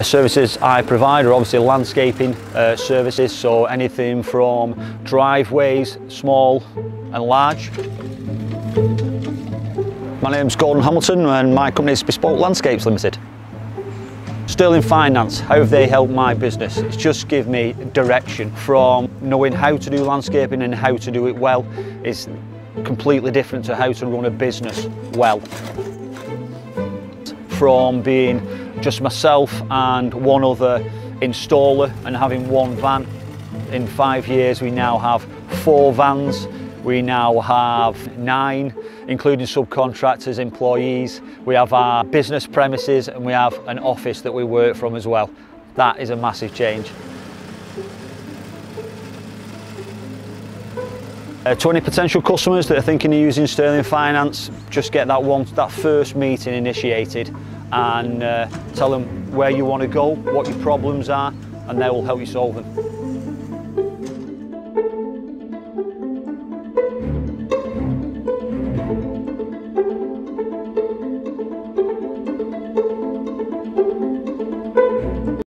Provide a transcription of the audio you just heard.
The services I provide are obviously landscaping uh, services, so anything from driveways, small and large. My name's Gordon Hamilton and my company is Bespoke Landscapes Limited. Sterling Finance, how have they helped my business? It's just give me direction from knowing how to do landscaping and how to do it well. It's completely different to how to run a business well. From being just myself and one other installer and having one van. In five years we now have four vans we now have nine, including subcontractors, employees. We have our business premises and we have an office that we work from as well. That is a massive change. Uh, 20 potential customers that are thinking of using Sterling Finance, just get that one, that first meeting initiated and uh, tell them where you want to go, what your problems are, and they will help you solve them.